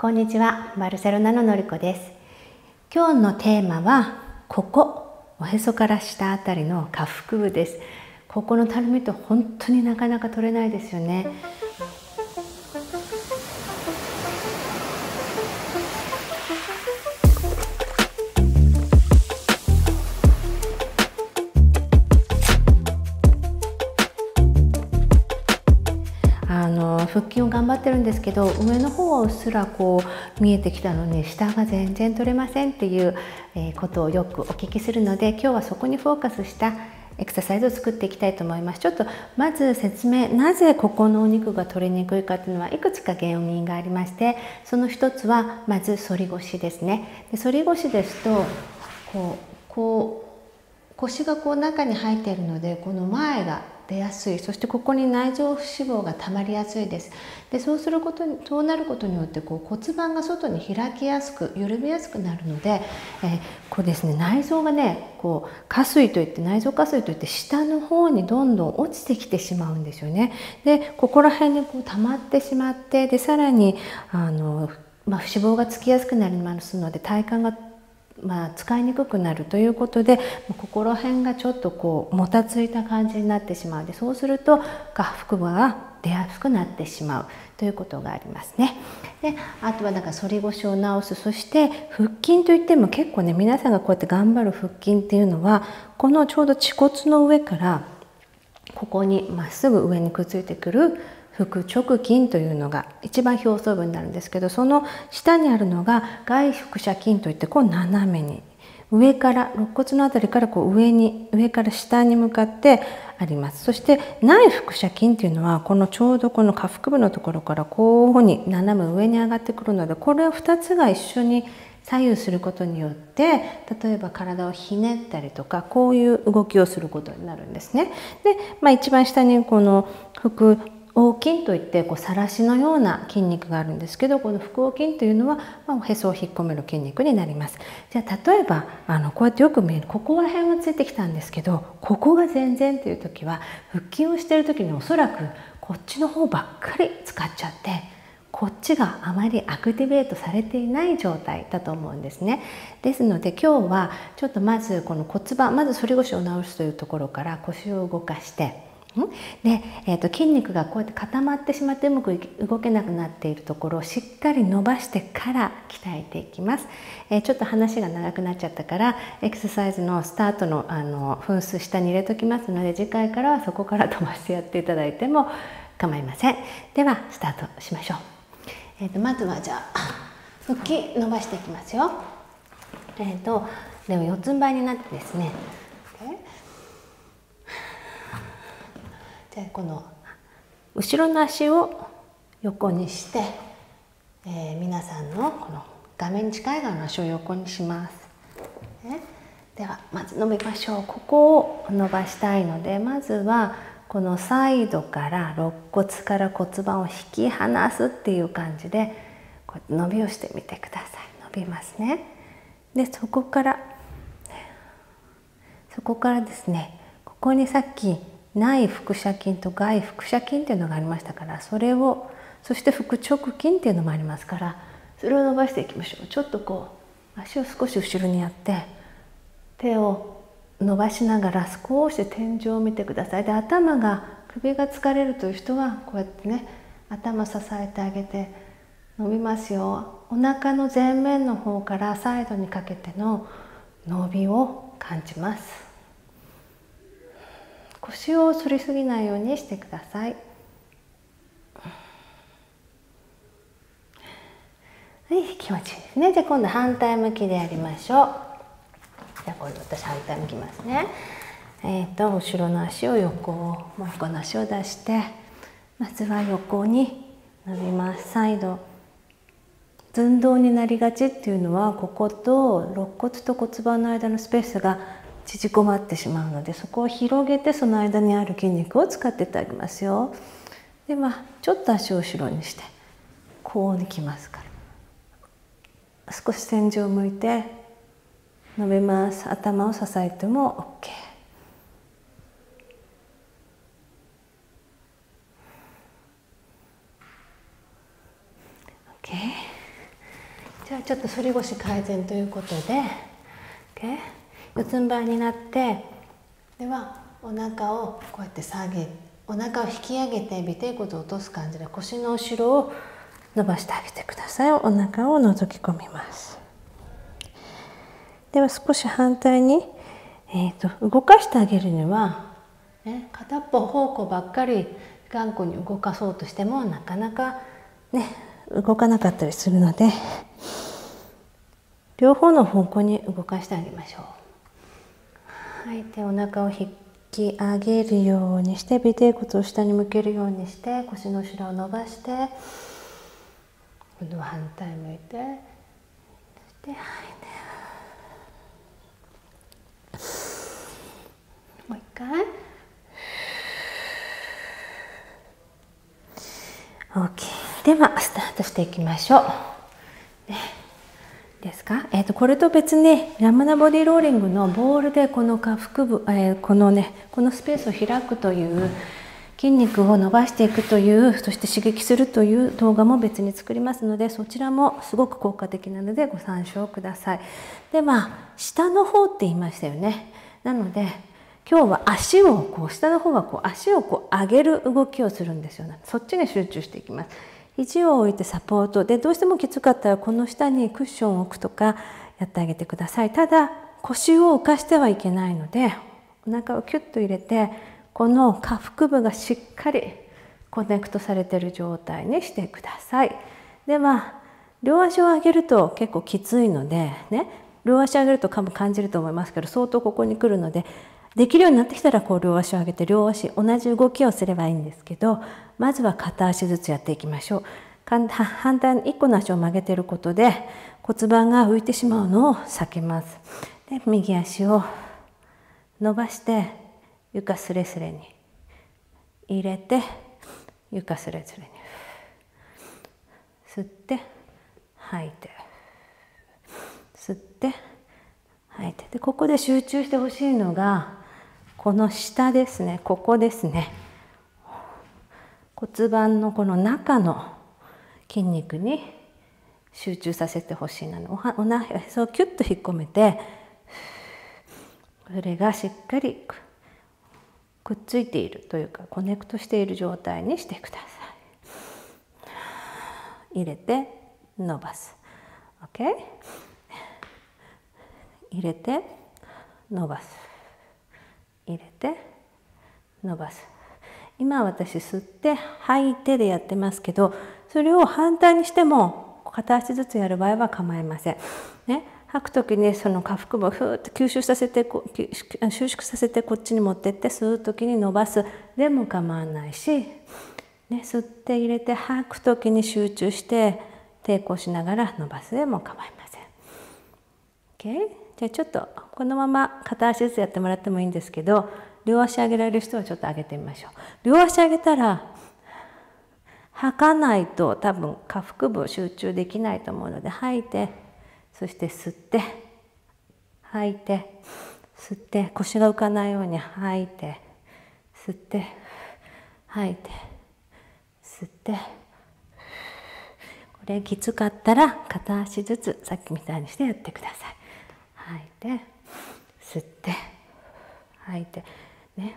こんにちは、バルセロナののりこです。今日のテーマはここ、おへそから下あたりの下腹部です。ここのたるみって本当になかなか取れないですよね。腹筋を頑張ってるんですけど上の方はうっすらこう見えてきたのに下が全然取れませんっていうことをよくお聞きするので今日はそこにフォーカスしたエクササイズを作っていきたいと思います。ちょっとまず説明なぜここのお肉が取れにくいかっていうのはいくつか原因がありましてその一つはまず反り腰ですね。で反り腰ですとこうこう腰がこう中に入っているのでこの前が出やすい。そしてここに内臓脂肪がたまりやすいです。でそうすることにそうなることによってこう骨盤が外に開きやすく緩みやすくなるので、えー、こうですね内臓がねこう下垂といって内臓下垂といって下の方にどんどん落ちてきてしまうんですよね。でここら辺にこう溜まってしまってでさらにあの、まあ、脂肪がつきやすくなりますので体幹がまあ、使いにくくなるということでここら辺がちょっとこうもたついた感じになってしまう。でそうすると下腹部が出やすくなってしまう。ということがありますね。であとはなんか反り腰を直す。そして腹筋といっても結構ね皆さんがこうやって頑張る腹筋っていうのはこのちょうど恥骨の上からここにまっすぐ上にくっついてくる腹直筋というのが一番表層部になるんですけどその下にあるのが外腹斜筋といってこう斜めに上から肋骨の辺りからこう上に上から下に向かってありますそして内腹斜筋っていうのはこのちょうどこの下腹部のところからこうに斜め上に上がってくるのでこれを2つが一緒に左右することによって例えば体をひねったりとかこういう動きをすることになるんですね。で、まあ、一番下にこの腹横筋といってこうさらしのような筋肉があるんですけどこの腹横筋というのは、まあ、おへそを引っ込める筋肉になります。じゃあ例えばあのこうやってよく見えるここら辺はついてきたんですけどここが全然という時は腹筋をしてる時におそらくこっちの方ばっかり使っちゃってこっちがあまりアクティベートされていない状態だと思うんですね。ですので今日はちょっとまずこの骨盤まず反り腰を直すというところから腰を動かしてで、えーと、筋肉がこうやって固まってしまってうまく動けなくなっているところをしっかり伸ばしてから鍛えていきます、えー、ちょっと話が長くなっちゃったからエクササイズのスタートのあの分数下に入れときますので次回からはそこから飛ばしてやっていただいても構いません。ではスタートしましょう、えーと、まずはじゃあ腹筋伸ばしていきますよ。えーとでも四つん這いになってですねでこの後ろの足を横にして、えー、皆さんのこの画面に近い側の足を横にします。ね、ではまず伸びましょう。ここを伸ばしたいのでまずはこのサイドから肋骨から骨盤を引き離すっていう感じでこう伸びをしてみてください。伸びますね。でそこからそこからですねここにさっき内腹斜筋と外腹斜筋っていうのがありましたからそれをそして腹直筋っていうのもありますからそれを伸ばしていきましょう。ちょっとこう足を少し後ろにやって手を伸ばしながら少し天井を見てください。で頭が首が疲れるという人はこうやってね頭支えてあげて伸びますよ。お腹の前面の方からサイドにかけての伸びを感じます。腰を反りすぎないようにしてください。はい、気持ちいいですね。じゃあ今度反対向きでやりましょう。じゃあ今度私反対向きますね。えっ、ー、と後ろの足を横もう一個の足を出して、まずは横に伸びます。サイド。寸胴になりがちっていうのはここと肋骨と骨盤の間のスペースが縮こまってしまうのでそこを広げてその間にある筋肉を使ってってあげますよ。でまあちょっと足を後ろにしてこうにきますから。少し天井を向いて伸びます。頭を支えても OK OK じゃあちょっと反り腰改善ということで、OK、四つん這いになってではお腹をこうやって下げお腹を引き上げて尾てい骨を落とす感じで腰の後ろを伸ばしてあげてくださいお腹を覗き込みますでは少し反対に、えーと、動かしてあげるには、ね、片っぽ方向ばっかり頑固に動かそうとしてもなかなかね動かなかったりするので両方の方向に動かしてあげましょう。はい、でお腹を引き上げるようにして尾てい骨を下に向けるようにして腰の後ろを伸ばして今度は反対向いてそして吐いてもう一回。OK ではスタートしていきましょう、ね、ですか、えーと、これと別にラムナボディローリングのボールでこの下腹部、えー、このねこのスペースを開くという筋肉を伸ばしていくというそして刺激するという動画も別に作りますのでそちらもすごく効果的なのでご参照ください。でまあ下の方って言いましたよね。なので今日は足をこう下の方はこう足をこう上げる動きをするんですよ、ね、そっちに集中していきます。肘を置いてサポート。でどうしてもきつかったらこの下にクッションを置くとかやってあげてください。ただ腰を浮かしてはいけないのでお腹をキュッと入れてこの下腹部がしっかりコネクトされている状態にしてください。では両足を上げると結構きついのでね。両足上げると多分感じると思いますけど相当ここに来るのでできるようになってきたらこう両足を上げて両足同じ動きをすればいいんですけどまずは片足ずつやっていきましょう。反対に1個の足を曲げていることで骨盤が浮いてしまうのを避けます。で右足を伸ばして床すれすれに入れて床すれすれに吸って吐いて吸って吐いてでここで集中してほしいのがこの下ですね。ここですね。骨盤のこの中の筋肉に集中させてほしいなの。おなへそをキュッと引っ込めてそれがしっかりくっついているというかコネクトしている状態にしてください。入れて伸ばす。OK 入れて伸ばす。入れて伸ばす今私吸って吐いてでやってますけどそれを反対にしても片足ずつやる場合は構いません。ね、吐く時にその下腹部をふーっと吸収させて収縮させてこっちに持ってって吸う時に伸ばすでも構わないし、ね、吸って入れて吐く時に集中して抵抗しながら伸ばすでも構いません。OK? じゃあちょっとこのまま片足ずつやってもらってもいいんですけど両足上げられる人はちょっと上げてみましょう。両足上げたら吐かないと多分下腹部集中できないと思うので吐いてそして吸って吐いて吸って腰が浮かないように吐いて吸って吐いて吸ってこれきつかったら片足ずつさっきみたいにしてやってください吐いて吸って吐いてね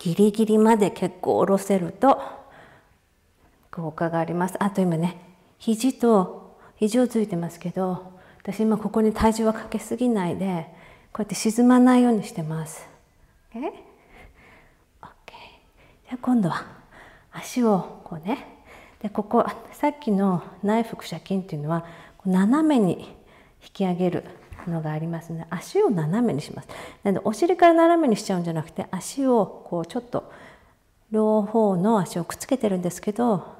ギリギリまで結構下ろせると効果がありますあと今ね肘と肘をついてますけど私今ここに体重はかけすぎないでこうやって沈まないようにしてます。OK? OK じゃあ今度は足をこうねでここさっきの内腹斜筋っていうのは斜めに引き上げるのがありますので足を斜めにします。なのでお尻から斜めにしちゃうんじゃなくて足をこうちょっと両方の足をくっつけてるんですけど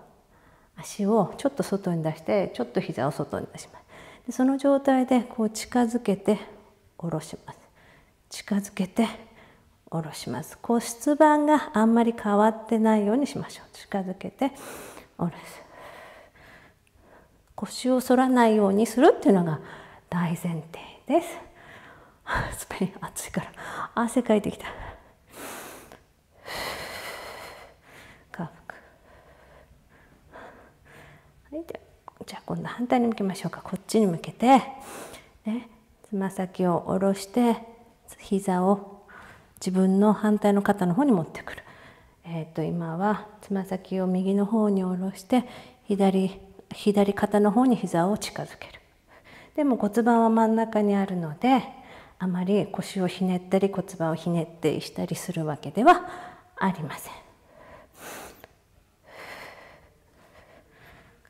足をちょっと外に出してちょっと膝を外に出します。でその状態でこう近づけて下ろします。近づけて下ろします。骨盤があんまり変わってないようにしましょう。近づけて下ろす。腰を反らないようにするっていうのが大前提です。スペイン暑いから。汗かいてきた。下腹はいじゃあ今度反対に向けましょうか。こっちに向けて、ね、つま先を下ろして膝を自分の反対の肩の方に持ってくる。えー、と今はつま先を右の方に下ろして左左肩の方に膝を近づける。でも骨盤は真ん中にあるのであまり腰をひねったり骨盤をひねってしたりするわけではありません。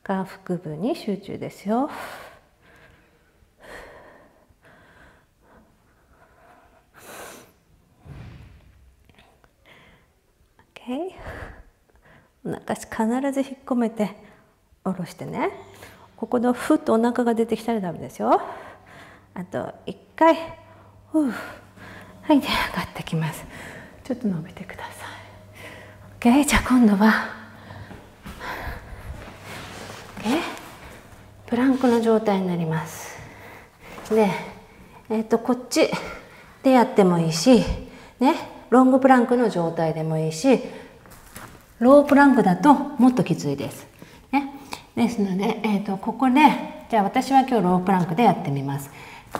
下腹部に集中ですよ。お腹必ず引っ込めて下ろしてねここのふっとお腹が出てきたらダメですよ。あと1回ふはいで上がってきます。ちょっと伸びてください。OK じゃあ今度は OK プランクの状態になります。でえっ、ー、とこっちでやってもいいしねロングプランクの状態でもいいしロープランクだともっときついです。ですので、えーと、ここでじゃあ私は今日ロープランクでやってみます。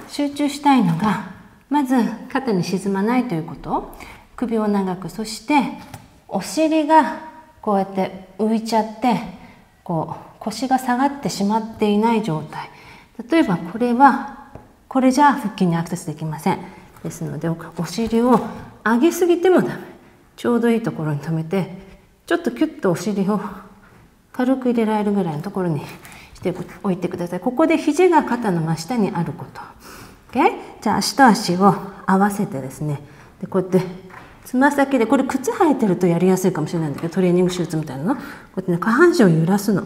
集中したいのがまず肩に沈まないということ。首を長くそしてお尻がこうやって浮いちゃってこう腰が下がってしまっていない状態。例えばこれはこれじゃ腹筋にアクセスできません。ですのでお尻を上げすぎてもダメ。ちょうどいいところに止めてちょっとキュッとお尻を軽く入れられるぐらいのところにしておいてください。ここで肘が肩の真下にあること。OK? じゃあ足と足を合わせてですね、でこうやってつま先で、これ靴履いてるとやりやすいかもしれないんだけど、トレーニングシューズみたいなの。こうやってね、下半身を揺らすの。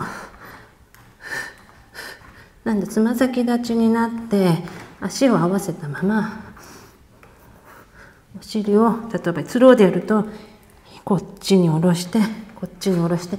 なんでつま先立ちになって足を合わせたままお尻を例えばスローでやるとこっちに下ろしてこっちに下ろして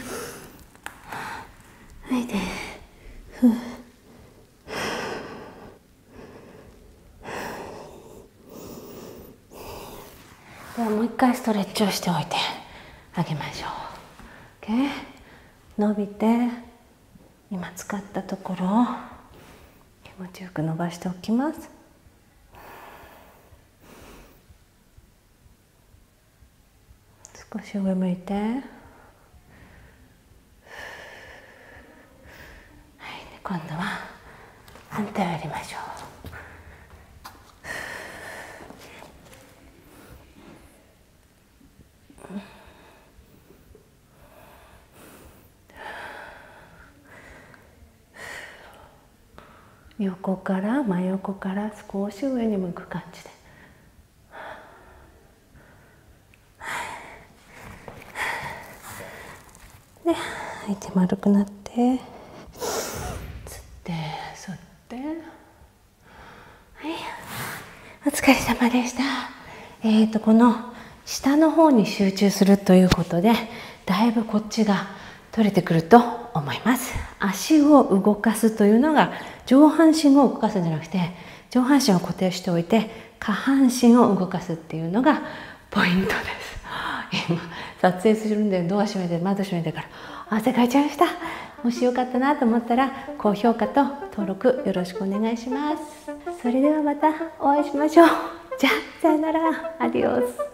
はいで。ふう。ではもう一回ストレッチをしておいてあげましょう、OK、伸びて今使ったところを気持ちよく伸ばしておきます。少し上向いて。今度は反対をやりましょう。横から真横から少し上に向く感じで。で吐いて丸くなって。お疲れ様でした。えっ、ー、と、この下の方に集中するということで、だいぶこっちが取れてくると思います。足を動かすというのが上半身を動かすんじゃなくて、上半身を固定しておいて、下半身を動かすっていうのがポイントです。今、撮影するんでドア閉めて、窓閉めてから、汗かいちゃいました。もしよかったなと思ったら高評価と登録よろしくお願いしますそれではまたお会いしましょう。じゃあさよなら。アディオス。